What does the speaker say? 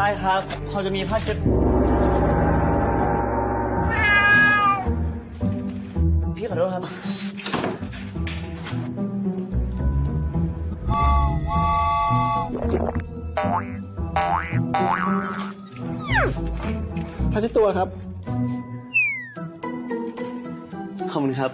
ตายครับพอจะมีผ้าเช็ดพี่ขอโทษครับ ผ้าเช็ดตัวครับ ขอบคุณครับ